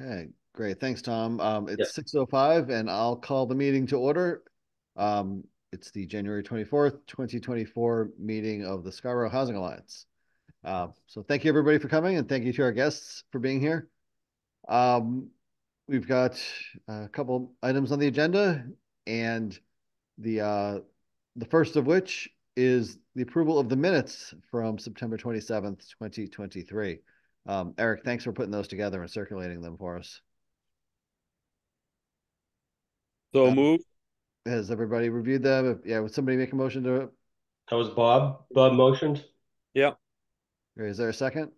Okay, great. Thanks, Tom. Um, it's six oh five and I'll call the meeting to order. Um, it's the January twenty-fourth, twenty twenty-four meeting of the Scarborough Housing Alliance. Uh, so thank you, everybody, for coming and thank you to our guests for being here. Um, we've got a couple items on the agenda and the, uh, the first of which is the approval of the minutes from September twenty-seventh, twenty twenty-three. Um, Eric, thanks for putting those together and circulating them for us. So Um, move. Has everybody reviewed them? If- Yeah, would somebody make a motion to, it? That was Bob. Bob motioned. Yeah. or is there a second?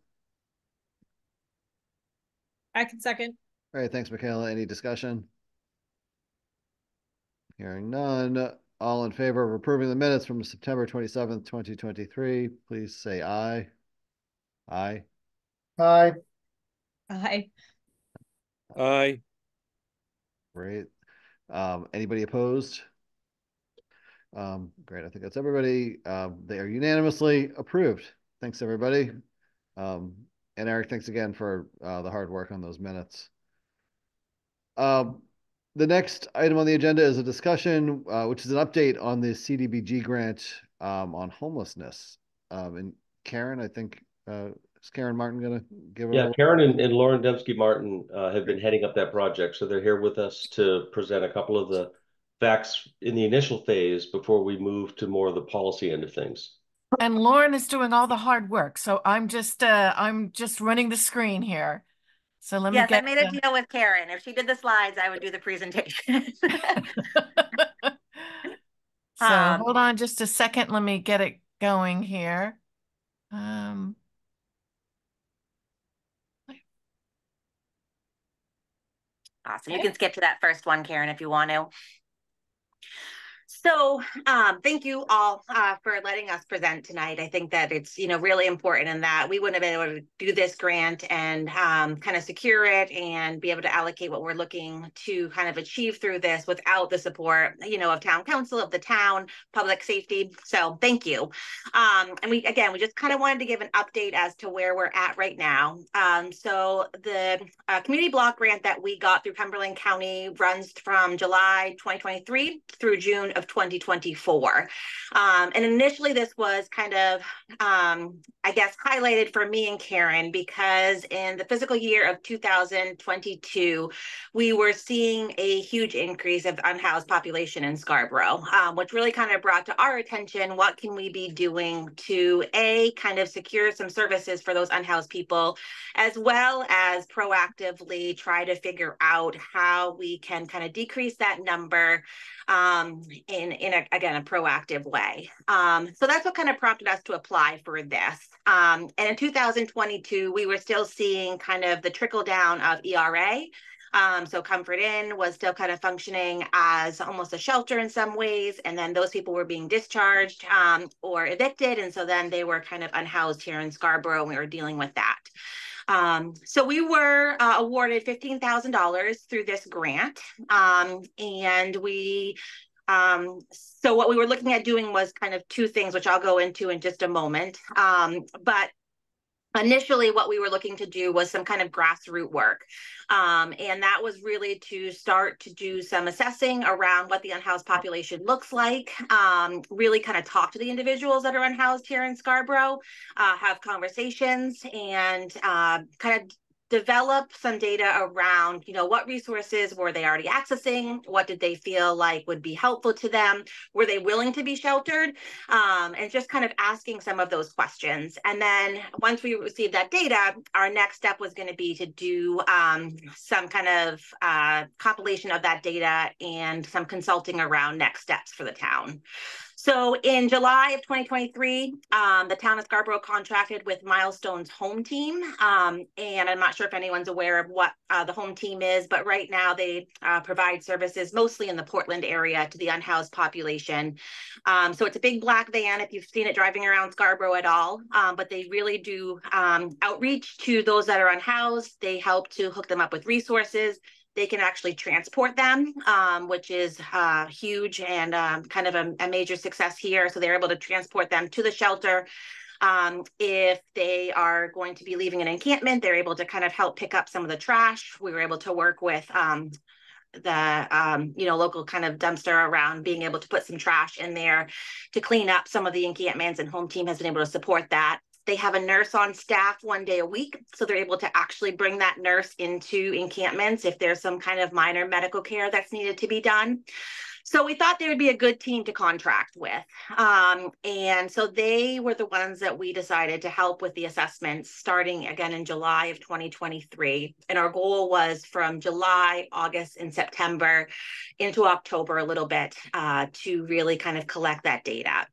I can second. All right, thanks, Michaela. Any discussion? Hearing none. All in favor of approving the minutes from September twenty-seventh, twenty twenty-three, please say aye. Aye. Aye. Aye. Aye. Great. Um, anybody opposed? Um, great. I think that's everybody. Um, they are unanimously approved. Thanks, everybody. Um, and Eric, thanks again for, uh, the hard work on those minutes. Um, the next item on the agenda is a discussion, uh, which is an update on the CDBG grant, um, on homelessness. Um, and Karen, I think, uh, is Karen Martin gonna give? a Yeah, little- Karen and, and Lauren Dembski Martin uh, have been heading up that project, so they're here with us to present a couple of the facts in the initial phase before we move to more of the policy end of things. And Lauren is doing all the hard work, so I'm just, uh, I'm just running the screen here. So let me Yes, I get. made a deal with Karen. If she did the slides, I would do the presentation. So Um, hold on just a second, let me get it going here. Um. Awesome. You can skip to that first one, Karen, if you want to. So, um, thank you all uh, for letting us present tonight. I think that it's you know really important in that we wouldn't have been able to do this grant and um, kind of secure it and be able to allocate what we're looking to kind of achieve through this without the support you know of town council of the town public safety. So, thank you. Um, and we again we just kind of wanted to give an update as to where we're at right now. Um, so the uh, community block grant that we got through Cumberland County runs from July 2023 through June of 2024. Um, and initially, this was kind of, um, I guess, highlighted for me and Karen because in the fiscal year of 2022, we were seeing a huge increase of unhoused population in Scarborough, um, which really kind of brought to our attention what can we be doing to a kind of secure some services for those unhoused people as well as proactively try to figure out how we can kind of decrease that number um, in in a, again a proactive way. Um, so that's what kind of prompted us to apply for this. Um, and in 2022, we were still seeing kind of the trickle down of ERA. Um, so Comfort Inn was still kind of functioning as almost a shelter in some ways, and then those people were being discharged um, or evicted, and so then they were kind of unhoused here in Scarborough, and we were dealing with that. Um, so we were uh, awarded fifteen thousand dollars through this grant, um, and we. Um, so what we were looking at doing was kind of two things, which I'll go into in just a moment. Um, but initially what we were looking to do was some kind of grassroots work um, and that was really to start to do some assessing around what the unhoused population looks like um, really kind of talk to the individuals that are unhoused here in scarborough uh, have conversations and uh, kind of develop some data around you know what resources were they already accessing? What did they feel like would be helpful to them? Were they willing to be sheltered? Um, and just kind of asking some of those questions. And then once we received that data our next step was going to be to do um, some kind of uh, compilation of that data and some consulting around next steps for the town so in July of 2023, um, the town of Scarborough contracted with Milestone's home team. Um, and I'm not sure if anyone's aware of what uh, the home team is, but right now they uh, provide services mostly in the Portland area to the unhoused population. Um, so it's a big black van if you've seen it driving around Scarborough at all. Um, but they really do um, outreach to those that are unhoused. They help to hook them up with resources they can actually transport them, um, which is uh, huge and um, kind of a, a, major success here. So they're able to transport them to the shelter. Um, if they are going to be leaving an encampment, they're able to kind of help pick up some of the trash. We were able to work with um, the um, you know local kind of dumpster around being able to put some trash in there to clean up some of the encampments and home team has been able to support that they have a nurse on staff one day a week so they're able to actually bring that nurse into encampments if there's some kind of minor medical care that's needed to be done so we thought they would be a good team to contract with. Um, and so they were the ones that we decided to help with the assessments starting again in July of 2023. And our goal was from July, August, and September into October a little bit uh, to really kind of collect that data.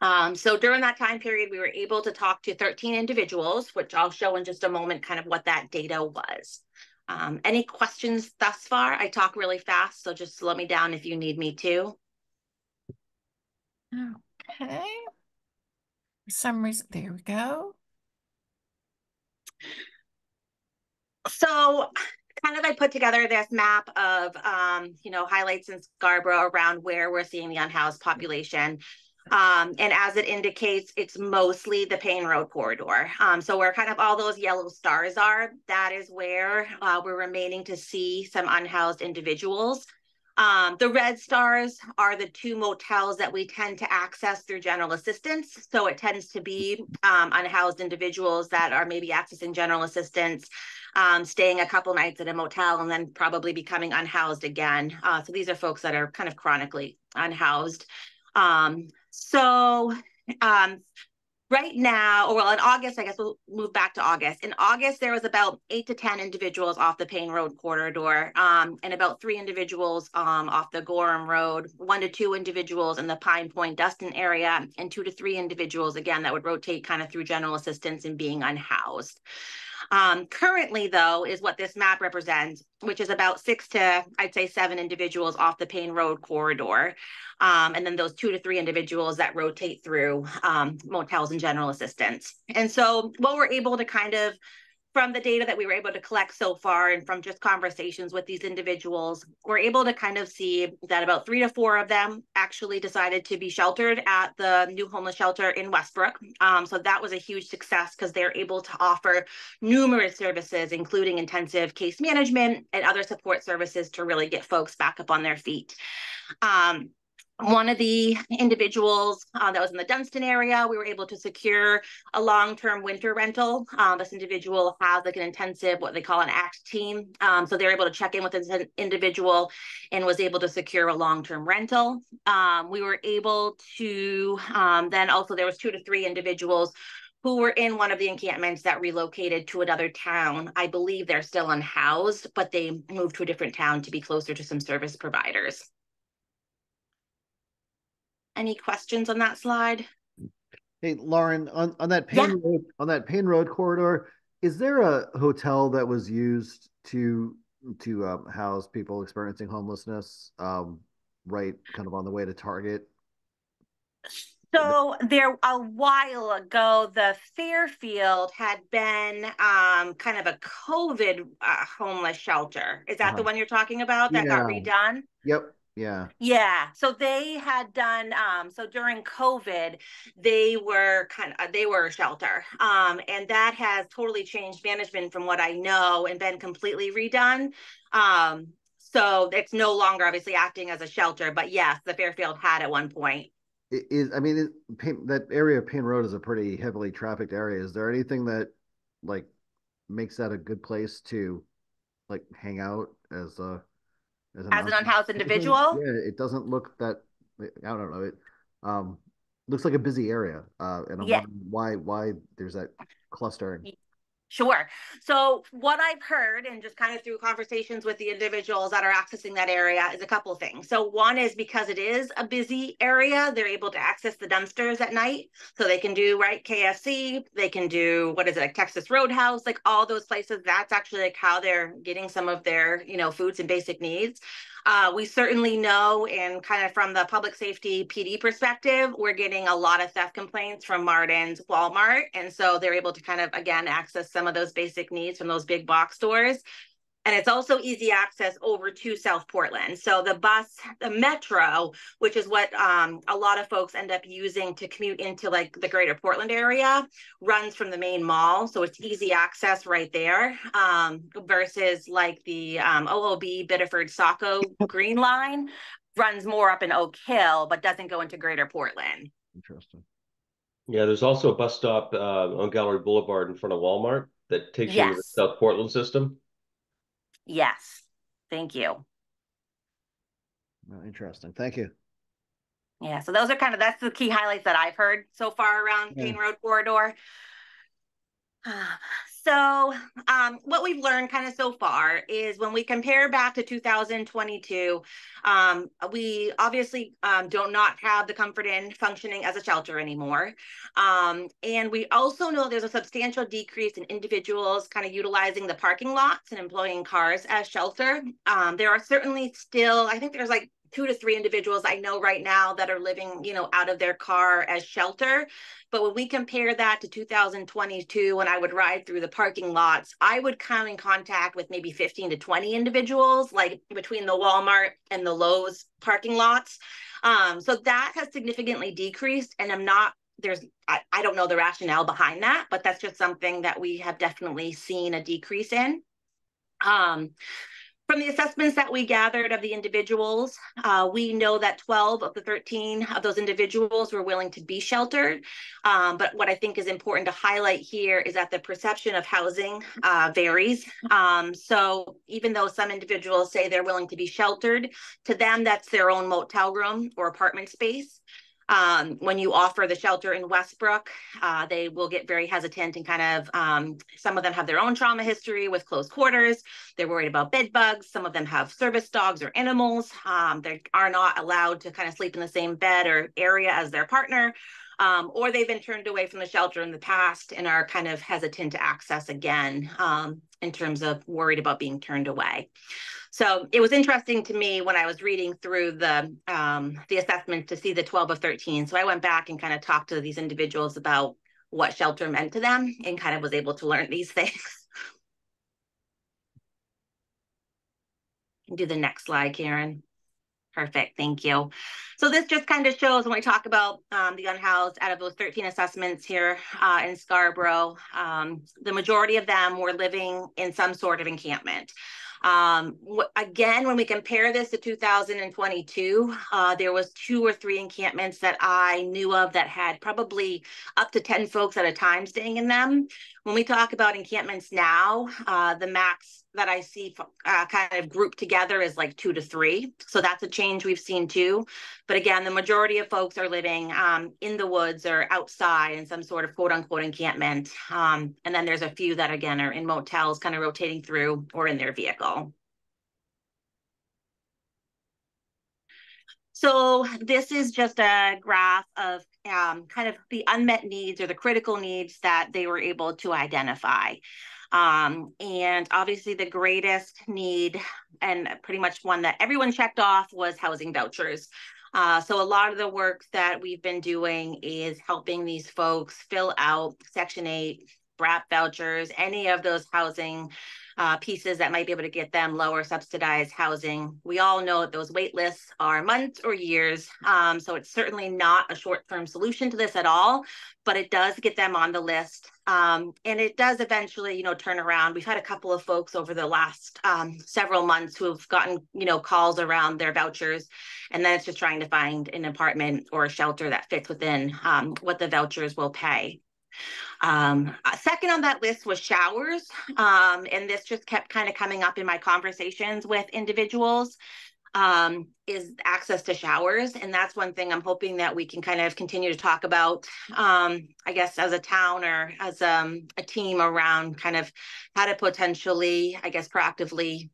Um, so during that time period, we were able to talk to 13 individuals, which I'll show in just a moment kind of what that data was. Um, any questions thus far? I talk really fast, so just slow me down if you need me to. Okay. For some reason, there we go. So kind of I put together this map of, um, you know, highlights in Scarborough around where we're seeing the unhoused population. Um, and as it indicates, it's mostly the Payne Road corridor. Um, so where kind of all those yellow stars are, that is where uh, we're remaining to see some unhoused individuals. Um, the red stars are the two motels that we tend to access through general assistance. So it tends to be um, unhoused individuals that are maybe accessing general assistance, um, staying a couple nights at a motel, and then probably becoming unhoused again. Uh, so these are folks that are kind of chronically unhoused. Um, so um, right now, or well, in August, I guess we'll move back to August. In August, there was about eight to 10 individuals off the Payne Road corridor um, and about three individuals um, off the Gorham Road, one to two individuals in the Pine Point Dunstan area, and two to three individuals, again, that would rotate kind of through general assistance and being unhoused. Um, currently, though, is what this map represents, which is about six to, I'd say, seven individuals off the Payne Road corridor. Um, and then those two to three individuals that rotate through um, motels and general assistance. And so, what we're able to kind of from the data that we were able to collect so far and from just conversations with these individuals, we're able to kind of see that about three to four of them actually decided to be sheltered at the new homeless shelter in Westbrook. Um, so that was a huge success because they're able to offer numerous services, including intensive case management and other support services to really get folks back up on their feet. Um, one of the individuals uh, that was in the Dunstan area, we were able to secure a long-term winter rental. Um, this individual has like an intensive, what they call an ACT team. Um, so they're able to check in with this individual and was able to secure a long-term rental. Um, we were able to, um, then also there was two to three individuals who were in one of the encampments that relocated to another town. I believe they're still unhoused, but they moved to a different town to be closer to some service providers. Any questions on that slide? Hey, Lauren, on, on that Yeah. Road, on that Payne Road corridor, is there a hotel that was used to to um, house people experiencing homelessness? Um, right, kind of on the way to Target. So there a while ago, the Fairfield had been um kind of a COVID uh, homeless shelter. Is that the Uh-huh. one you're talking about that got redone? Yep. Yeah. Yeah, so they had done um so during COVID they were kind of they were a shelter. Um and that has totally changed management from what I know and been completely redone. Um so it's no longer obviously acting as a shelter, but yes, the Fairfield had at one point. It is, I mean, it, Payne, that area of Payne Road is a pretty heavily trafficked area. Is there anything that like makes that a good place to like hang out as a as an, As an unhoused individual? Yeah, it doesn't look that I don't know. It um looks like a busy area. Uh and I'm Yeah. wondering why why there's that clustering. Sure. So what I've heard and just kind of through conversations with the individuals that are accessing that area is a couple things. So one is because it is a busy area, they're able to access the dumpsters at night. So they can do right KFC, they can do what is it, like Texas Roadhouse, like all those places. That's actually like how they're getting some of their, you know, foods and basic needs. Uh, we certainly know, and kind of from the public safety PD perspective, we're getting a lot of theft complaints from Martin's, Walmart. And so they're able to kind of, again, access some of those basic needs from those big box stores. And it's also easy access over to South Portland. So the bus, the metro, which is what um, a lot of folks end up using to commute into like the greater Portland area, runs from the Maine Mall. So it's easy access right there um, versus like the um, OOB Biddeford Saco Green Line runs more up in Oak Hill, but doesn't go into greater Portland. Interesting. Yeah, there's also a bus stop uh, on Gallery Boulevard in front of Walmart that takes you into the South Portland system. Yes. Thank you. Oh, Interesting. Thank you. Yeah, so those are kind of that's the key highlights that I've heard so far around Yeah. Payne Road corridor. Ah, So, um, what we've learned kind of so far is when we compare back to 2022, um, we obviously um, don't not have the Comfort Inn functioning as a shelter anymore. Um, and we also know there's a substantial decrease in individuals kind of utilizing the parking lots and employing cars as shelter. Um, there are certainly still, I think there's like two to three individuals I know right now that are living, you know, out of their car as shelter. But when we compare that to 2022, when I would ride through the parking lots, I would come in contact with maybe 15 to 20 individuals, like between the Walmart and the Lowe's parking lots. Um, so that has significantly decreased, and I'm not there's I, I don't know the rationale behind that, but that's just something that we have definitely seen a decrease in. Um, from the assessments that we gathered of the individuals, uh, we know that 12 of the 13 of those individuals were willing to be sheltered. Um, but what I think is important to highlight here is that the perception of housing uh, varies. Um, so even though some individuals say they're willing to be sheltered, to them, that's their own motel room or apartment space. Um, when you offer the shelter in Westbrook, uh, they will get very hesitant and kind of, um, some of them have their own trauma history with close quarters. They're worried about bed bugs. Some of them have service dogs or animals. Um, they are not allowed to kind of sleep in the same bed or area as their partner. Um, or they've been turned away from the shelter in the past and are kind of hesitant to access again um, in terms of worried about being turned away. So it was interesting to me when I was reading through the um, the assessment to see the 12 of 13. So I went back and kind of talked to these individuals about what shelter meant to them and kind of was able to learn these things. Do the next slide, Karen. Perfect, thank you. So this just kind of shows when we talk about um, the unhoused, out of those 13 assessments here uh, in Scarborough, um, the majority of them were living in some sort of encampment. Um, again, when we compare this to 2022, uh, there was two or three encampments that I knew of that had probably up to 10 folks at a time staying in them. When we talk about encampments now, uh, the max that I see uh, kind of grouped together is like two to three. So that's a change we've seen too. But again, the majority of folks are living um, in the woods or outside in some sort of quote unquote encampment. Um, and then there's a few that again are in motels, kind of rotating through or in their vehicle. So this is just a graph of um, kind of the unmet needs or the critical needs that they were able to identify. Um, and obviously the greatest need and pretty much one that everyone checked off was housing vouchers. Uh, so a lot of the work that we've been doing is helping these folks fill out Section 8, BRAP vouchers, any of those housing uh, pieces that might be able to get them lower subsidized housing. We all know that those wait lists are months or years. Um, so it's certainly not a short-term solution to this at all, but it does get them on the list. Um, and it does eventually, you know, turn around. We've had a couple of folks over the last um, several months who have gotten, you know, calls around their vouchers. And then it's just trying to find an apartment or a shelter that fits within um, what the vouchers will pay. Um, uh, second on that list was showers. Um, and this just kept kind of coming up in my conversations with individuals um, is access to showers. And that's one thing I'm hoping that we can kind of continue to talk about, um, I guess, as a town or as um, a team around kind of how to potentially, I guess, proactively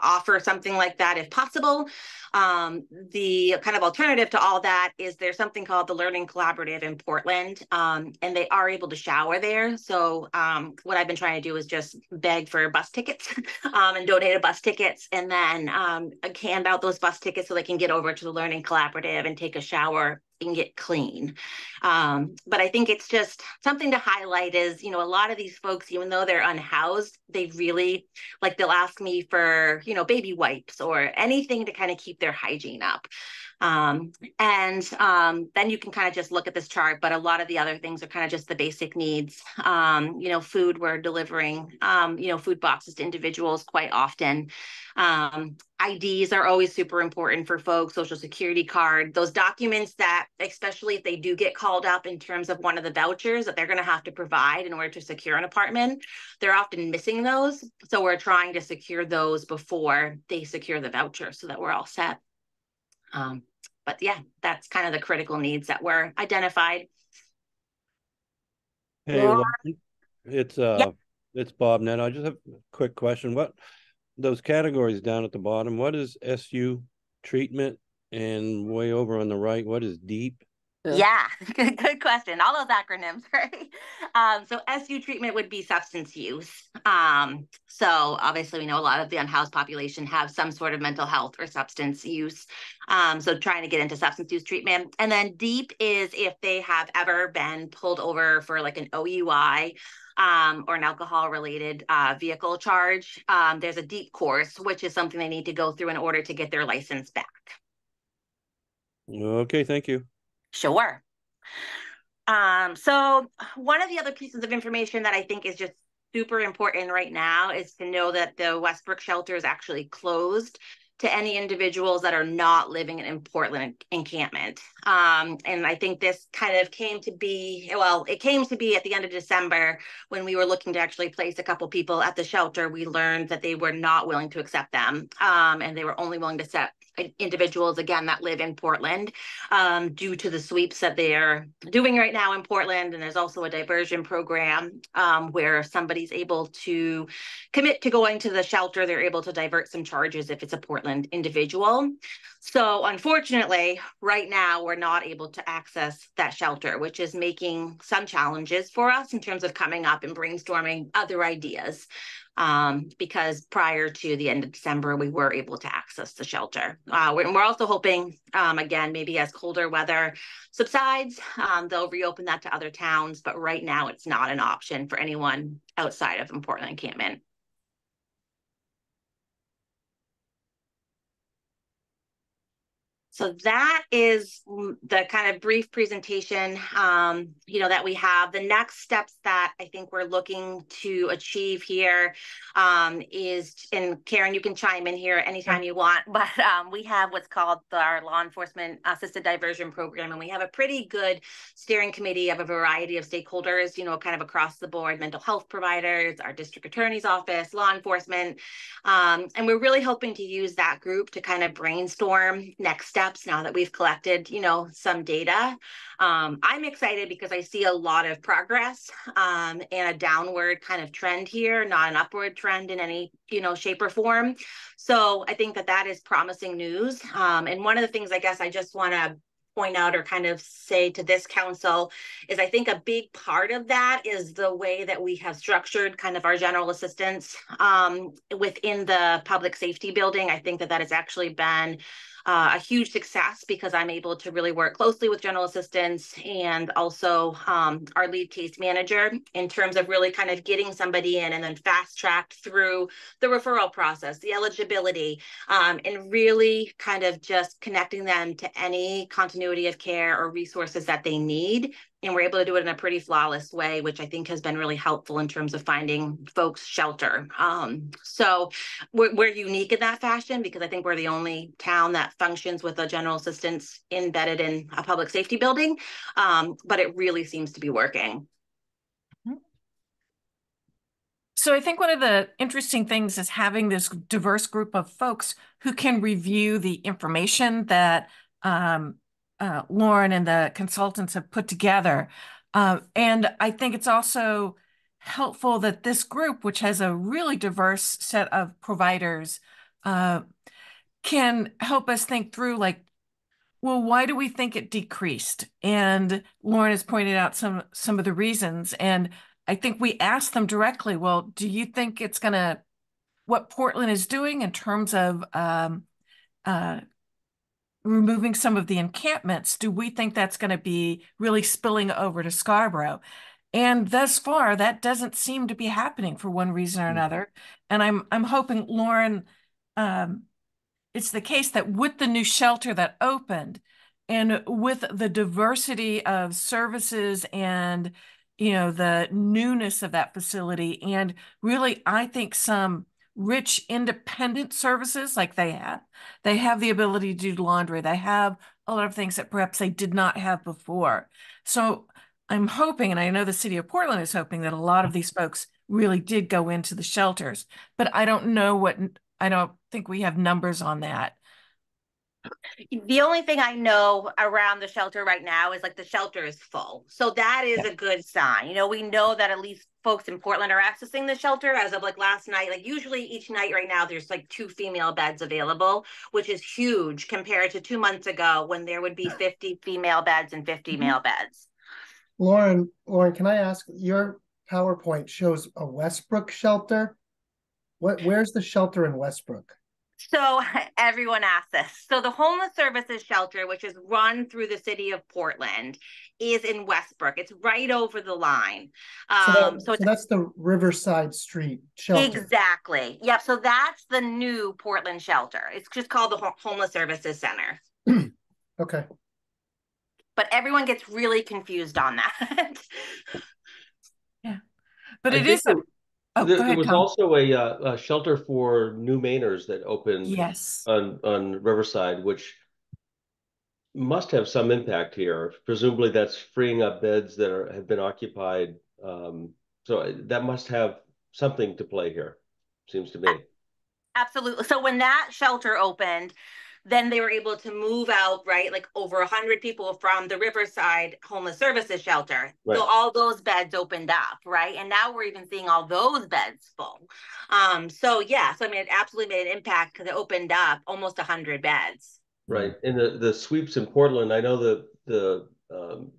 offer something like that if possible. Um, the kind of alternative to all that is there's something called the Learning Collaborative in Portland, um, and they are able to shower there. So um, what I've been trying to do is just beg for bus tickets um, and donate a bus tickets, and then um, hand out those bus tickets so they can get over to the Learning Collaborative and take a shower and get clean. Um, but I think it's just something to highlight is, you know, a lot of these folks, even though they're unhoused, they really like they'll ask me for, you know, baby wipes or anything to kind of keep their hygiene up. Um, and um, then you can kind of just look at this chart, but a lot of the other things are kind of just the basic needs. Um, you know, food, we're delivering, um, you know, food boxes to individuals quite often. Um, IDs are always super important for folks, social security card, those documents that, especially if they do get called up in terms of one of the vouchers that they're going to have to provide in order to secure an apartment, they're often missing those. So we're trying to secure those before they secure the voucher so that we're all set. Um, but yeah, that's kind of the critical needs that were identified. Hey, Laura? It's, uh, it's Bob Net. I just have a quick question. What, those categories down at the bottom, what is SU treatment? And way over on the right, what is DEEP? Yeah, good, good question. All those acronyms, right? Um, so SU treatment would be substance use. Um, so obviously we know a lot of the unhoused population have some sort of mental health or substance use. Um, so trying to get into substance use treatment. And then DEEP is if they have ever been pulled over for like an OUI um, or an alcohol related uh, vehicle charge. Um, there's a DEEP course, which is something they need to go through in order to get their license back. Okay, thank you. Sure. Um, so one of the other pieces of information that I think is just super important right now is to know that the Westbrook shelter is actually closed to any individuals that are not living in Portland encampment. Um, and I think this kind of came to be, well, it came to be at the end of December when we were looking to actually place a couple people at the shelter. We learned that they were not willing to accept them um, and they were only willing to accept individuals again that live in Portland um, due to the sweeps that they're doing right now in Portland. And there's also a diversion program um, where somebody's able to commit to going to the shelter, they're able to divert some charges if it's a Portland individual. So unfortunately, right now we're not able to access that shelter, which is making some challenges for us in terms of coming up and brainstorming other ideas um, because prior to the end of December, we were able to access the shelter. Uh, we're, we're also hoping, um, again, maybe as colder weather subsides, um, they'll reopen that to other towns. But right now, it's not an option for anyone outside of Portland encampment. So that is the kind of brief presentation, um, you know, that we have. The next steps that I think we're looking to achieve here um, is, and Karen, you can chime in here anytime you want, but um, we have what's called our law enforcement assisted diversion program, and we have a pretty good steering committee of a variety of stakeholders, you know, kind of across the board, mental health providers, our district attorney's office, law enforcement, um, and we're really hoping to use that group to kind of brainstorm next steps steps now that we've collected, you know, some data. Um, I'm excited because I see a lot of progress um, and a downward kind of trend here, not an upward trend in any, you know, shape or form. So I think that that is promising news. Um, and one of the things I guess I just want to point out or kind of say to this council is I think a big part of that is the way that we have structured kind of our general assistance um, within the public safety building. I think that that has actually been uh, a huge success because I'm able to really work closely with general assistance and also um, our lead case manager in terms of really kind of getting somebody in and then fast tracked through the referral process, the eligibility, um, and really kind of just connecting them to any continuity of care or resources that they need and we're able to do it in a pretty flawless way, which I think has been really helpful in terms of finding folks shelter. Um, so we're, we're, unique in that fashion because I think we're the only town that functions with a general assistance embedded in a public safety building, um, but it really seems to be working. So I think one of the interesting things is having this diverse group of folks who can review the information that um, uh, Lauren and the consultants have put together. Uh, and I think it's also helpful that this group, which has a really diverse set of providers, uh, can help us think through like, well, why do we think it decreased? And Lauren has pointed out some some of the reasons. And I think we asked them directly, well, do you think it's going to, what Portland is doing in terms of um, uh, removing some of the encampments, do we think that's going to be really spilling over to Scarborough? And thus far, that doesn't seem to be happening for one reason or Mm. another. And I'm I'm hoping, Lauren, um, it's the case that with the new shelter that opened, and with the diversity of services and you know the newness of that facility, and really, I think some rich independent services like they have. They have the ability to do laundry. They have a lot of things that perhaps they did not have before. So I'm hoping, and I know the city of Portland is hoping that a lot of these folks really did go into the shelters, but I don't know what, I don't think we have numbers on that. The only thing I know around the shelter right now is like the shelter is full. So that is a good sign. You know, we know that at least folks in Portland are accessing the shelter as of like last night. Like usually each night right now, there's like two female beds available, which is huge compared to two months ago when there would be 50 female beds and 50 Mhm. male beds. Lauren, Lauren, can I ask, your PowerPoint shows a Westbrook shelter? What, where's the shelter in Westbrook? So everyone asks this. So the homeless services shelter, which is run through the city of Portland, is in Westbrook. It's right over the line. So that- Um, so So that's the Riverside Street shelter. exactly. Yep. So that's the new Portland shelter. It's just called the Ho- Homeless Services Center. Okay, But everyone gets really confused on that. Yeah, but I it think is, a- there- oh, There, go there was Tom. also a, uh, a shelter for new Mainers that opened Yes, on, on Riverside, which must have some impact here. Presumably that's freeing up beds that are, have been occupied. Um, so that must have something to play here, seems to me. Absolutely. So when that shelter opened, then they were able to move out, right? Like over a hundred people from the Riverside Homeless Services Shelter. Right. So all those beds opened up, right? And now we're even seeing all those beds full. Um, so yeah, so I mean, it absolutely made an impact because it opened up almost a hundred beds. Right, and the, the sweeps in Portland, I know the, the, um,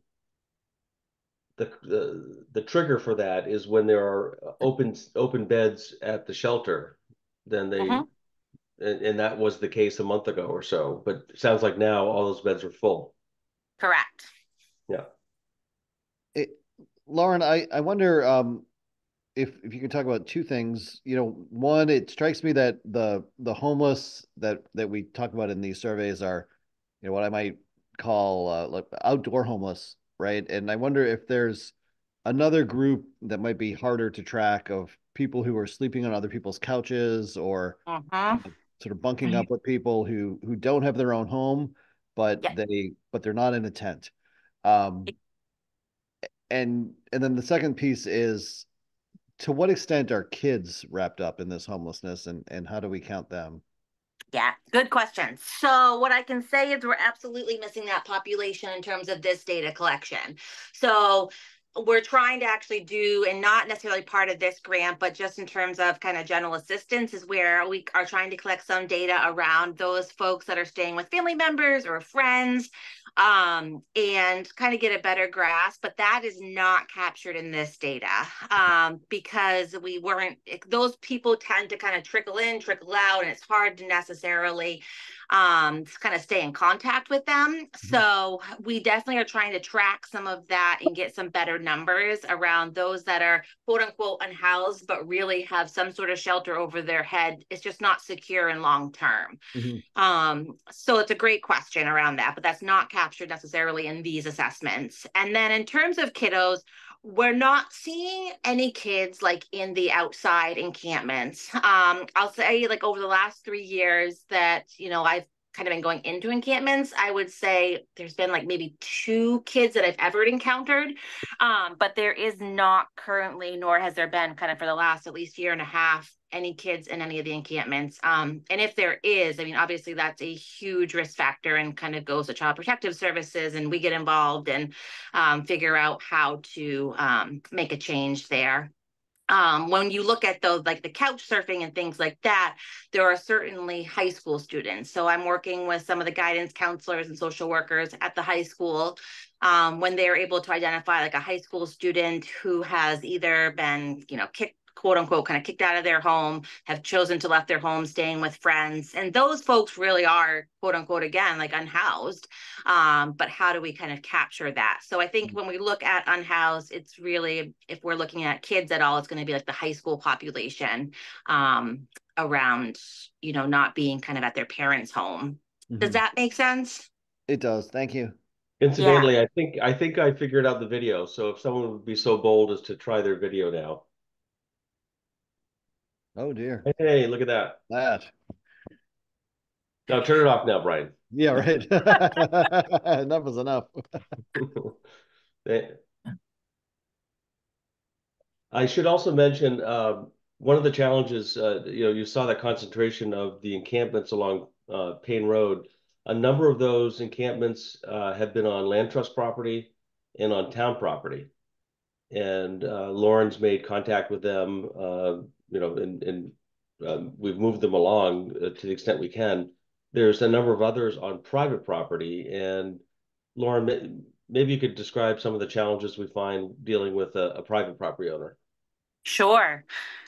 the, the, the trigger for that is when there are open, open beds at the shelter, then they, Mhm. And, and that was the case a month ago or so, but it sounds like now all those beds are full. Correct. Yeah, Lauren, I, I wonder, um, if, if you can talk about two things, you know, one, it strikes me that the, the homeless that, that we talk about in these surveys are, you know, what I might call, uh, like outdoor homeless, right? And I wonder if there's another group that might be harder to track of people who are sleeping on other people's couches or Mhm. Sort of bunking Right. up with people who, who don't have their own home, but Yeah. they, but they're not in a tent. Um, and and then the second piece is to what extent are kids wrapped up in this homelessness and and how do we count them? Yeah, good question. So what I can say is we're absolutely missing that population in terms of this data collection. So we're trying to actually do, and not necessarily part of this grant, but just in terms of kind of general assistance is where we are trying to collect some data around those folks that are staying with family members or friends um, and kind of get a better grasp. But that is not captured in this data um, because we weren't, those people tend to kind of trickle in, trickle out, and it's hard to necessarily um, kind of stay in contact with them. So we definitely are trying to track some of that and get some better numbers around those that are quote unquote unhoused, but really have some sort of shelter over their head. It's just not secure and long term. Mhm. Um, so it's a great question around that, but that's not captured necessarily in these assessments. And then in terms of kiddos, we're not seeing any kids like in the outside encampments. Um, I'll say like over the last three years that, you know, I've kind of been going into encampments, I would say there's been like maybe two kids that I've ever encountered. Um, but there is not currently, nor has there been kind of for the last at least year and a half, any kids in any of the encampments. Um, and if there is, I mean, obviously that's a huge risk factor and kind of goes to child protective services and we get involved and um, figure out how to um, make a change there. Um, when you look at those, like the couch surfing and things like that, there are certainly high school students. So I'm working with some of the guidance counselors and social workers at the high school um, when they're able to identify like a high school student who has either been, you know, kicked quote unquote kind of kicked out of their home, have chosen to left their home, staying with friends. And those folks really are quote unquote again like unhoused. Um, but how do we kind of capture that? So I think when we look at unhoused, it's really if we're looking at kids at all, it's going to be like the high school population um, around, you know, not being kind of at their parents' home. Does Mhm. that make sense? It does. Thank you. Incidentally, I think I think I figured out the video. So if someone would be so bold as to try their video now. Oh dear. Hey, look at that. That. Now turn it off now, Brian. Yeah, right. Enough is enough. I should also mention, um, one of the challenges, uh, you know, you saw that concentration of the encampments along, uh, Payne Road. A number of those encampments, uh, have been on land trust property and on town property. And, uh, Lauren's made contact with them, uh, you know, and, and, um, we've moved them along uh, to the extent we can. There's a number of others on private property and Lauren, may- maybe you could describe some of the challenges we find dealing with a, a private property owner. Sure.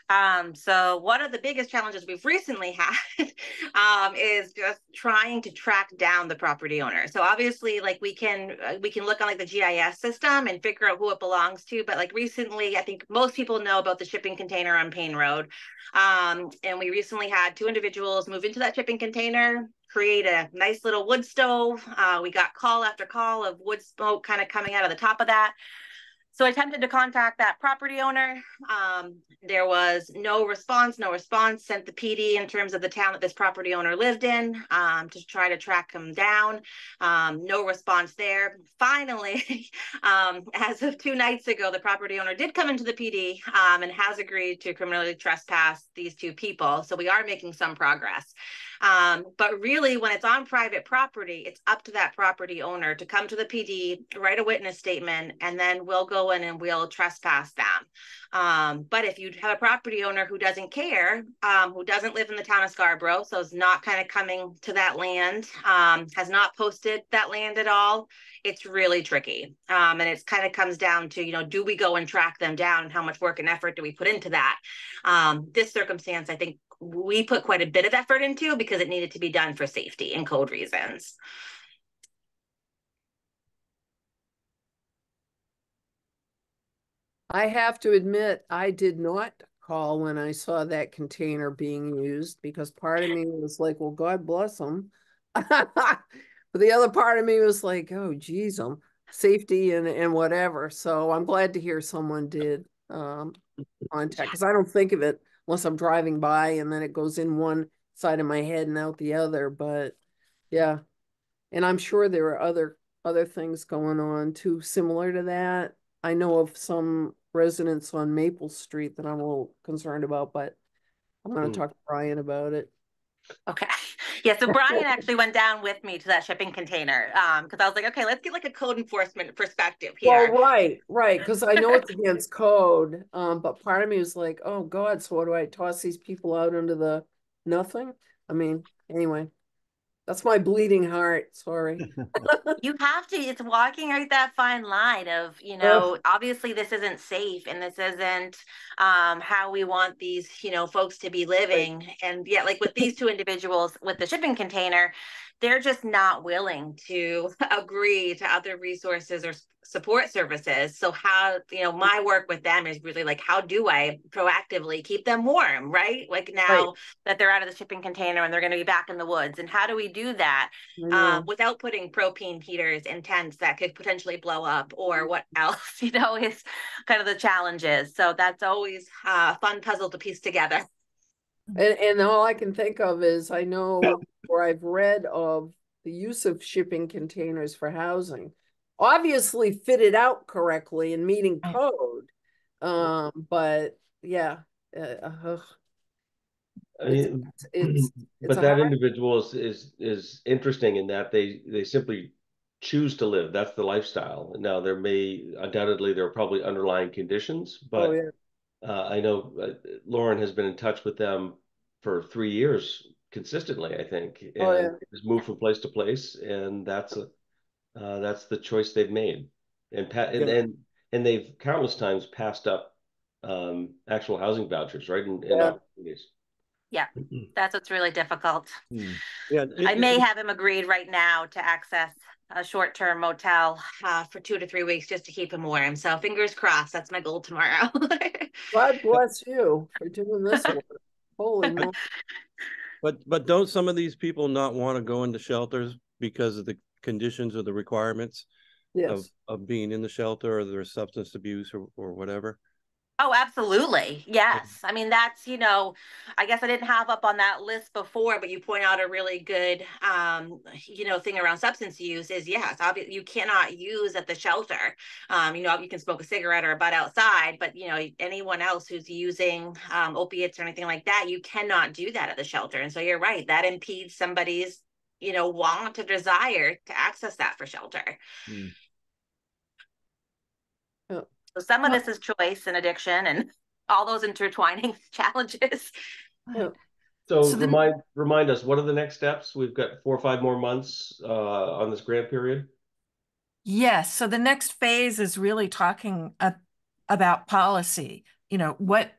Um, so one of the biggest challenges we've recently had um, is just trying to track down the property owner. So obviously, like we can uh, we can look on like the GIS system and figure out who it belongs to. But like recently, I think most people know about the shipping container on Payne Road, um, and we recently had two individuals move into that shipping container. Create a nice little wood stove. Uh, we got call after call of wood smoke kind of coming out of the top of that. So I attempted to contact that property owner. Um, there was no response, no response. Sent the PD in terms of the town that this property owner lived in um, to try to track him down. Um, no response there. Finally, um, as of two nights ago, the property owner did come into the PD um, and has agreed to criminally trespass these two people. So we are making some progress. Um, but really, when it's on private property, it's up to that property owner to come to the PD, write a witness statement, and then we'll go in and we'll trespass them. Um, but if you have a property owner who doesn't care, um, who doesn't live in the town of Scarborough, so is not kind of coming to that land, um, has not posted that land at all, it's really tricky. Um, and it's kind of comes down to, you know, do we go and track them down and how much work and effort do we put into that? Um, this circumstance, I think we put quite a bit of effort into because it needed to be done for safety and code reasons. I have to admit, I did not call when I saw that container being used because part of me was like, well, God bless them. But the other part of me was like, oh, geez, um, safety and, and whatever. So I'm glad to hear someone did um contact because I don't think of it unless I'm driving by and then it goes in one side of my head and out the other. But yeah. And I'm sure there are other other things going on too, similar to that. I know of some residents on Maple Street that I'm a little concerned about, but I'm gonna Hmm. talk to Brian about it. Okay. Yeah, so Brian actually went down with me to that shipping container. Um, because I was like, okay, let's get like a code enforcement perspective here. Well, right, right, because I know it's against code, um, but part of me was like, oh God, so what do I toss these people out into the nothing? I mean, anyway, that's my bleeding heart, sorry. You have to, it's walking right that fine line of, you know, obviously this isn't safe and this isn't um how we want these, you know, folks to be living. And yet, like with these two individuals with the shipping container, they're just not willing to agree to other resources or support services. So how, you know, my work with them is really like, how do I proactively keep them warm, right? Like now that they're out of the shipping container and they're going to be back in the woods. And how do we do that? Know. um, without putting propane heaters in tents that could potentially blow up or what else, you know, is kind of the challenges. So that's always uh, a fun puzzle to piece together. And, and all I can think of is I know or I've read of the use of shipping containers for housing. Obviously fitted out correctly and meeting code. Um, but yeah, uh, uh, I mean, it's, it's, it's but that hard- individual is, is, is interesting in that they, they simply choose to live. That's the lifestyle. Now, there may undoubtedly, there are probably underlying conditions, oh, but yeah. Uh, I know uh, Lauren has been in touch with them for three years consistently, I think. Oh, and yeah. Has moved from place to place and that's a, uh, that's the choice they've made. And pa- and, Yeah. and, and they've countless times passed up um, actual housing vouchers, right? And, Yeah. opportunities. Yeah, that's what's really difficult. Hmm. Yeah. I may have him agreed right now to access a short-term motel uh, for two to three weeks just to keep him warm. So fingers crossed. That's my goal tomorrow. God bless you for doing this work. Holy moly. But, but don't some of these people not want to go into shelters because of the conditions or the requirements of, of being in the shelter or their substance abuse or, or whatever? Oh, absolutely. Yes. I mean, that's, you know, I guess I didn't have up on that list before, but you point out a really good, um, you know, thing around substance use is yes, obviously you cannot use at the shelter. Um, you know, you can smoke a cigarette or a butt outside, but you know, anyone else who's using um, opiates or anything like that, you cannot do that at the shelter. And so you're right, that impedes somebody's, you know, want or desire to access that for shelter. Hmm. So some of this is choice and addiction and all those intertwining challenges. Yeah. So So then- remind, remind us, what are the next steps? We've got four or five more months, uh, on this grant period. Yes, so the next phase is really talking a- about policy. You know, what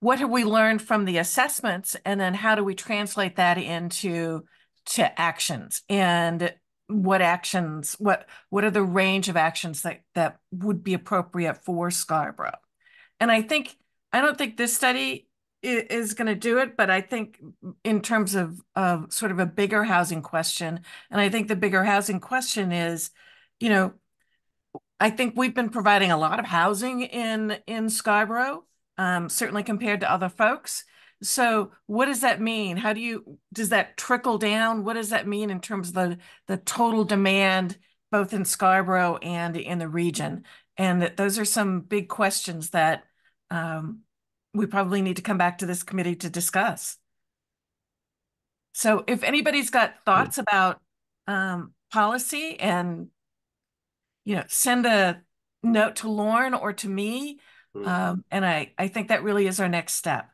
what have we learned from the assessments and then how do we translate that into to actions? And what actions, what what are the range of actions that that would be appropriate for Scarborough? And I think I don't think this study is going to do it, but I think in terms of of sort of a bigger housing question, and I think the bigger housing question is you know, I think we've been providing a lot of housing in in Scarborough, um, certainly compared to other folks. So what does that mean? How do you does that trickle down? What does that mean in terms of the the total demand both in Scarborough and in the region? And that those are some big questions that um, we probably need to come back to this committee to discuss. So if anybody's got thoughts about um, policy and you know, send a note to Lauren or to me. Hmm. Um, and I, I think that really is our next step.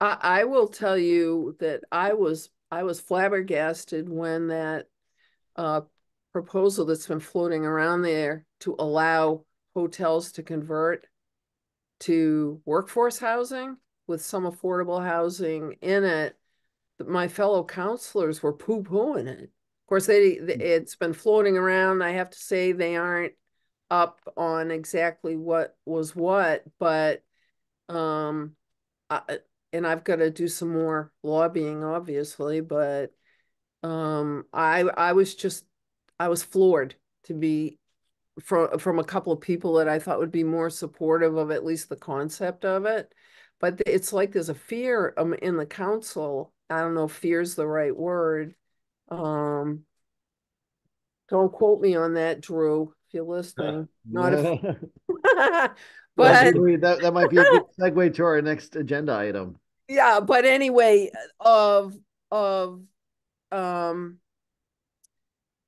I, I will tell you that I was, I was flabbergasted when that uh, proposal that's been floating around there to allow hotels to convert to workforce housing with some affordable housing in it, my fellow councilors were poo-pooing it. Of course, they, th- it's been floating around. I have to say they aren't up on exactly what was what, but um, I, and I've got to do some more lobbying, obviously, but um, I I was just I was floored to be from from a couple of people that I thought would be more supportive of at least the concept of it. But it's like there's a fear um, in the council. I don't know if fear is the right word. Um, don't quote me on that, Drew, if you're listening. Not if, but that, that might be a good segue to our next agenda item. yeah, but anyway, of of um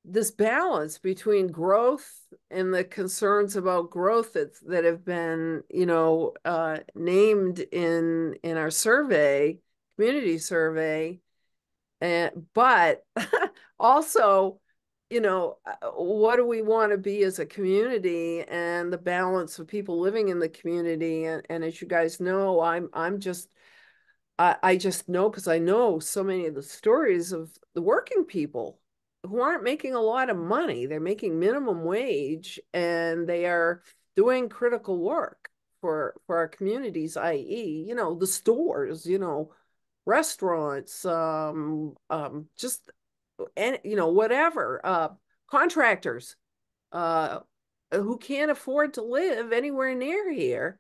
this balance between growth and the concerns about growth that that have been, you know, uh named in in our survey, community survey. And but also, you know, uh, what do we want to be as a community and the balance of people living in the community and, and as you guys know, I'm I'm just I, I just know because I know so many of the stories of the working people who aren't making a lot of money. They're making minimum wage and they are doing critical work for for our communities, i.e., you know, the stores, you know, restaurants, um, um, just and you know, whatever, uh, contractors, uh, who can't afford to live anywhere near here.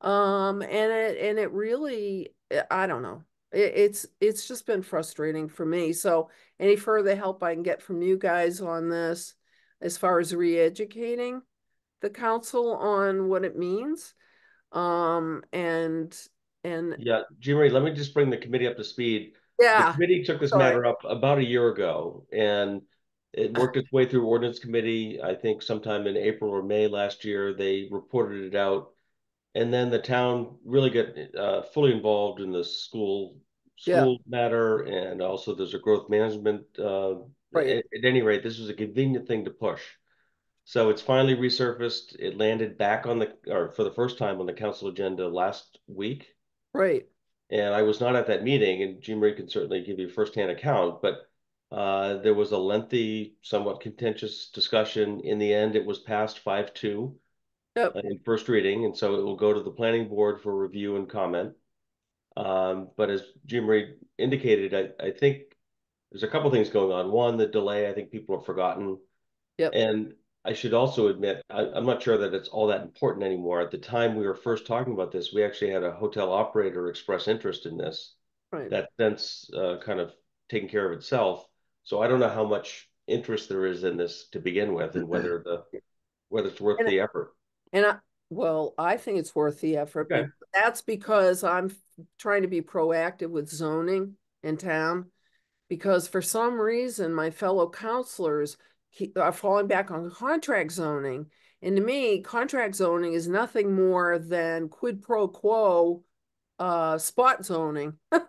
Um, and it and it really I don't know. It, it's it's just been frustrating for me. So any further help I can get from you guys on this, as far as re-educating the council on what it means, um, and and Yeah, Marie, let me just bring the committee up to speed. The committee took this sorry. matter up about a year ago and it worked its way through ordinance committee, I think sometime in April or May last year, they reported it out. And then the town really got uh fully involved in the school Yeah. school matter and also there's a growth management uh Right. at, at any rate, this was a convenient thing to push. So it's finally resurfaced. It landed back on the, or for the first time on the council agenda last week. Right. And I was not at that meeting, and Jean Marie can certainly give you a firsthand account, but uh, there was a lengthy, somewhat contentious discussion. In the end, it was passed five two Yep. uh, in first reading, and so it will go to the planning board for review and comment. Um, but as Jean Marie indicated, I, I think there's a couple things going on. One, the delay, I think people have forgotten. Yep. And I should also admit, I, I'm not sure that it's all that important anymore. At the time we were first talking about this, we actually had a hotel operator express interest in this. Right. That sense uh, kind of taken care of itself. So I don't know how much interest there is in this to begin with, and whether the whether it's worth And- the effort. And I, well, I think it's worth the effort. Okay. That's because I'm trying to be proactive with zoning in town. Because for some reason, my fellow councilors are falling back on contract zoning. And to me, contract zoning is nothing more than quid pro quo uh, spot zoning.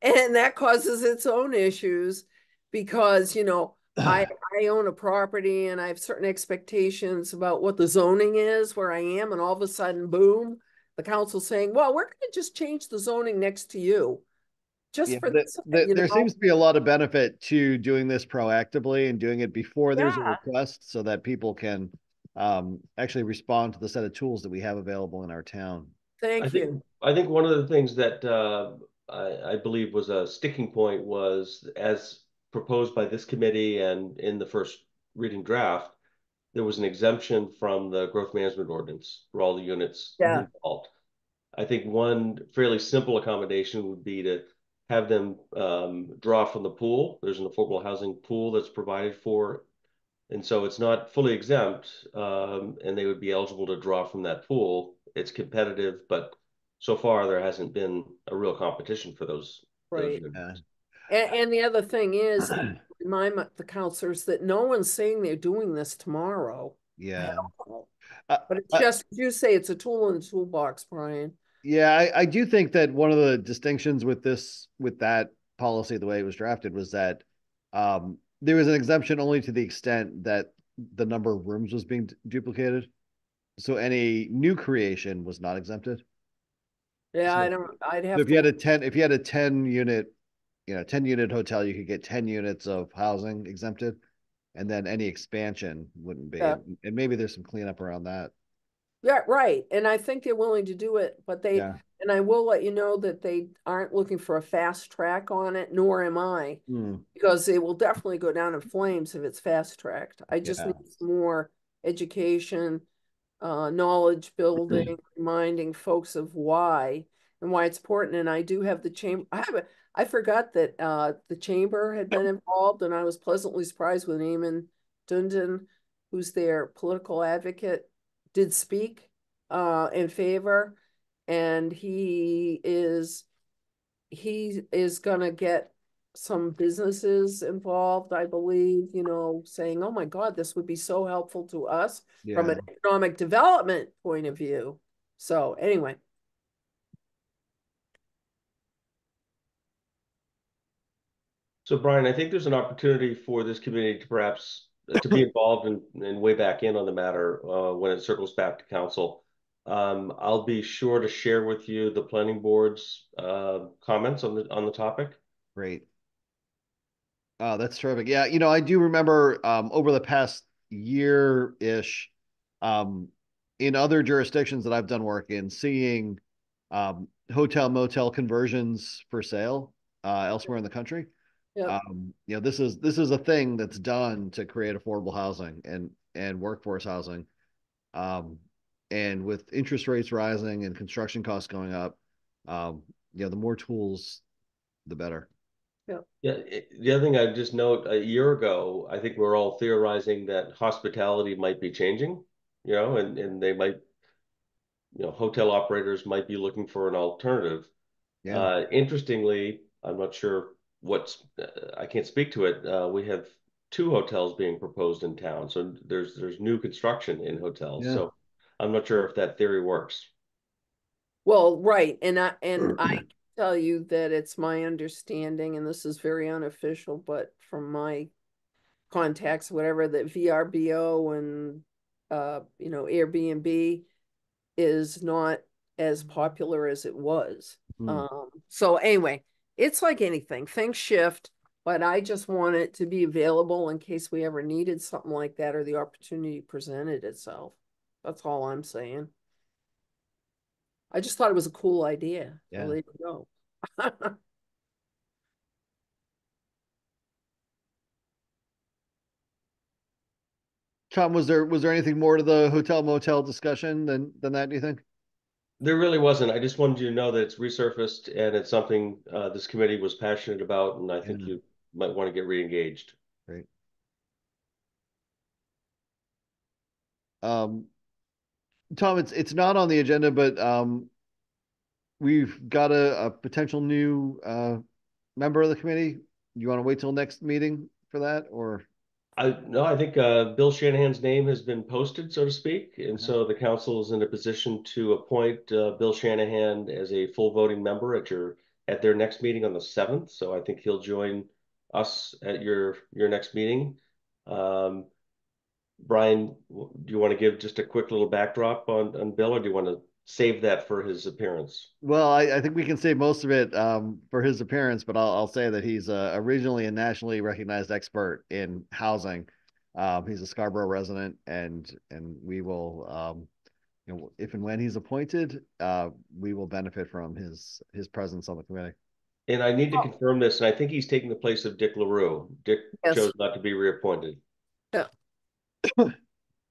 And that causes its own issues because, you know, I, I own a property and I have certain expectations about what the zoning is where I am, and all of a sudden, boom, the council saying, well, we're gonna just change the zoning next to you. Just Yeah, for the- this, the- there know? seems to be a lot of benefit to doing this proactively and doing it before there's a request so that people can um, actually respond to the set of tools that we have available in our town. I Thank think, you. I think one of the things that uh, I, I believe was a sticking point was as proposed by this committee and in the first reading draft, there was an exemption from the growth management ordinance for all the units Yeah. involved. I think one fairly simple accommodation would be to have them um, draw from the pool. There's an affordable housing pool that's provided for. And so it's not fully exempt, um, and they would be eligible to draw from that pool. It's competitive, but so far there hasn't been a real competition for those. those Right. units. And, and the other thing is, remind my- the councilors that no one's saying they're doing this tomorrow. Yeah. But Uh, it's uh, just, you say it's a tool in the toolbox, Brian. Yeah, I, I do think that one of the distinctions with this, with that policy, the way it was drafted, was that um, there was an exemption only to the extent that the number of rooms was being d- duplicated. So any new creation was not exempted. Yeah, I don't, I'd So have if you had a ten, if you had a ten unit, you know, ten unit hotel, you could get ten units of housing exempted. And then any expansion wouldn't be, Yeah. and maybe there's some cleanup around that. Yeah, right, and I think they're willing to do it, but they, Yeah. and I will let you know that they aren't looking for a fast track on it, nor am I. Hmm, Because it will definitely go down in flames if it's fast tracked. I just Yeah. need some more education, uh, knowledge building, reminding folks of why and why it's important. And I do have the chamber, I have a, I forgot that, uh, the chamber had been involved and I was pleasantly surprised when Eamon Dundon, who's their political advocate, did speak, uh, in favor. And he is, he is gonna get some businesses involved, I believe, you know, saying, oh my God, this would be so helpful to us from an economic development point of view. So anyway, So Brian, I think there's an opportunity for this community to perhaps to be involved and, and weigh back in on the matter uh, when it circles back to council. Um, I'll be sure to share with you the planning board's uh, comments on the on the topic. great. Oh, that's terrific. Yeah, you know, I do remember um over the past year-ish, um, in other jurisdictions that I've done work in, seeing um hotel motel conversions for sale uh elsewhere in the country. Yep. Um, you know, this is this is a thing that's done to create affordable housing and and workforce housing. Um, and with interest rates rising and construction costs going up, um, you know, the more tools, the better. Yeah, yeah. the other thing I'd just note, a year ago, I think we are all theorizing that hospitality might be changing, you know, and, and they might, you know, hotel operators might be looking for an alternative. Yeah, Uh, interestingly, I'm not sure what's, uh, I can't speak to it. Uh, we have two hotels being proposed in town, so there's, there's new construction in hotels, Yeah. so I'm not sure if that theory works. well, right, and I, and I tell you that it's my understanding, and this is very unofficial, but from my contacts, whatever, that VRBO and uh, you know, Airbnb is not as popular as it was. Hmm. Um, so anyway, it's like anything, things shift, but I just want it to be available in case we ever needed something like that or the opportunity presented itself. That's all I'm saying. I just thought it was a cool idea. Yeah. you go. Tom, was there, was there anything more to the hotel motel discussion than, than that, do you think? There really wasn't. I just wanted you to know that it's resurfaced and it's something uh, this committee was passionate about, and I think Yeah. you might want to get re-engaged. Um, Tom, it's, it's not on the agenda, but, um, we've got a, a potential new, uh, member of the committee. You want to wait till next meeting for that or? I, no, I think uh, Bill Shanahan's name has been posted, so to speak, and so the council is in a position to appoint uh, Bill Shanahan as a full voting member at your, at their next meeting on the seventh, so I think he'll join us at your, your next meeting. Um, Brian, do you want to give just a quick little backdrop on, on Bill, or do you want to save that for his appearance? Well, I, I think we can save most of it um, for his appearance, but I'll, I'll say that he's uh, originally a nationally recognized expert in housing. Um, he's a Scarborough resident, and and we will, um, you know, if and when he's appointed, uh, we will benefit from his his presence on the committee. And I need to Oh. confirm this, and I think he's taking the place of Dick LaRue. Dick Yes. chose not to be reappointed.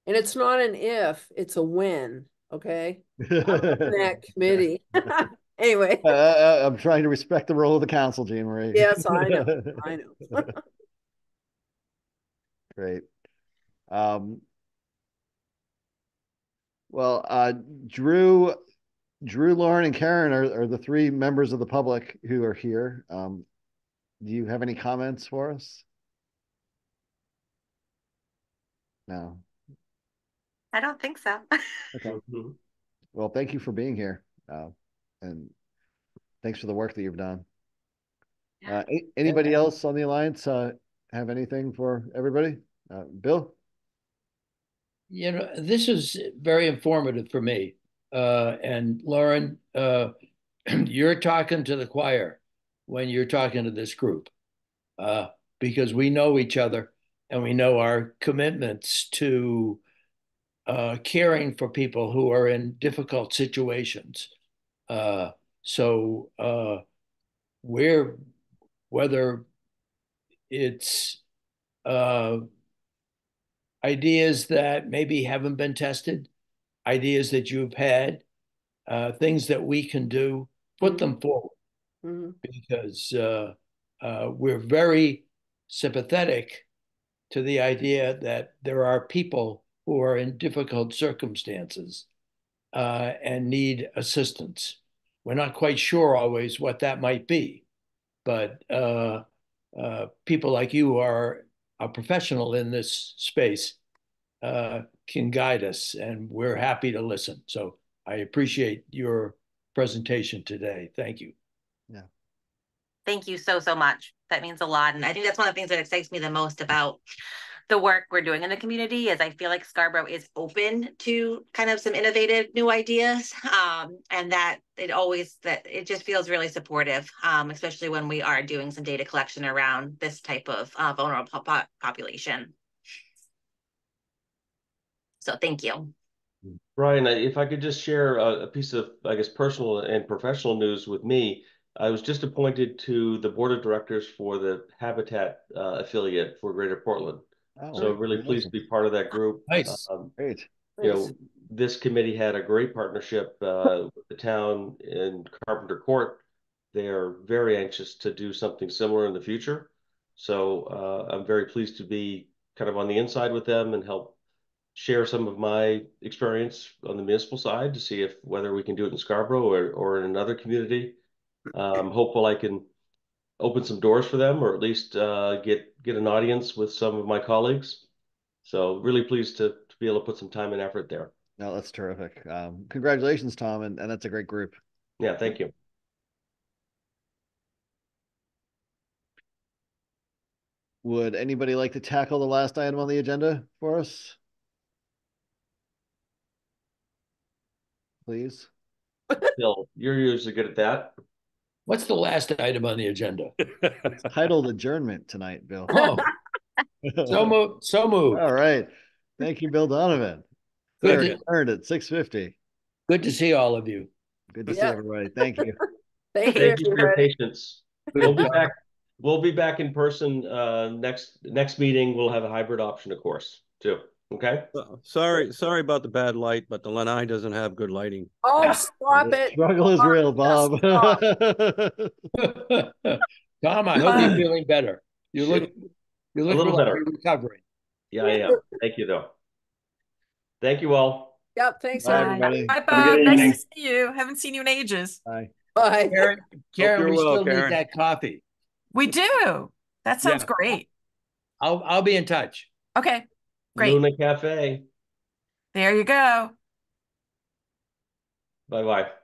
And it's not an if, it's a when, okay? That committee. Anyway, Uh, uh, I'm trying to respect the role of the council, Jean Marie. Yes, I know. I know. Great. Um, well, uh, Drew, Drew, Lauren, and Karen are, are the three members of the public who are here. Um, do you have any comments for us? No. I don't think so. Okay. Mhm. Well, thank you for being here. Uh, and thanks for the work that you've done. Uh, a- anybody else on the alliance, uh, have anything for everybody? Uh, Bill? You know, this is very informative for me. Uh, and Lauren, uh, you're talking to the choir when you're talking to this group. Uh, because we know each other and we know our commitments to uh, caring for people who are in difficult situations. Uh, so uh, we're, whether it's uh, ideas that maybe haven't been tested, ideas that you've had, uh, things that we can do, put them forward Mhm. because uh, uh, we're very sympathetic to the idea that there are people who are in difficult circumstances uh, and need assistance. We're not quite sure always what that might be, but uh, uh, people like you are a professional in this space uh, can guide us, and we're happy to listen. So I appreciate your presentation today. Thank you. Yeah. Thank you so, so much. That means a lot. And I think that's one of the things that excites me the most about the work we're doing in the community is I feel like Scarborough is open to kind of some innovative new ideas. Um, and that it always that it just feels really supportive, um, especially when we are doing some data collection around this type of uh, vulnerable po- population. So thank you. Brian, if I could just share a, a piece of, I guess, personal and professional news with me. I was just appointed to the board of directors for the Habitat uh, affiliate for Greater Portland. Oh, So really pleased to be part of that group. Nice. Um, Great. you Nice. know, this committee had a great partnership uh, with the town in Carpenter Court. They are very anxious to do something similar in the future. So uh, I'm very pleased to be kind of on the inside with them and help share some of my experience on the municipal side to see if whether we can do it in Scarborough or, or in another community. I'm hopeful I can open some doors for them or at least uh, get get an audience with some of my colleagues. So really pleased to, to be able to put some time and effort there. No, that's terrific. Um, congratulations, Tom, and, and that's a great group. Yeah, thank you. Would anybody like to tackle the last item on the agenda for us? please. Bill, you're usually good at that. What's the last item on the agenda? It's titled adjournment tonight, Bill. Oh, so moved, so moved. All right. Thank you, Bill Donovan. Good We're to, adjourned at six fifty. good to see all of you. Good to see everybody. Thank you. Thank you, Thank you for your patience. We'll be back, we'll be back in person, uh, next, next meeting. We'll have a hybrid option, of course, too. Okay? Uh, Sorry, sorry about the bad light, but the lanai doesn't have good lighting. Oh, stop it. Struggle is real, Bob. Tom, I hope you're feeling better. You look, you look a little better. you're recovering. Yeah, I am. Thank you, though. Thank you all. Yep, thanks. Bye, everybody. everybody. Bye, Bob. Nice evening. to see you. Haven't seen you in ages. Bye. Bye. Karen, Karen, we well, still need that coffee. We do. That sounds Yeah. great. I'll, I'll be in touch. Okay, great. Luna Cafe. There you go. Bye-bye.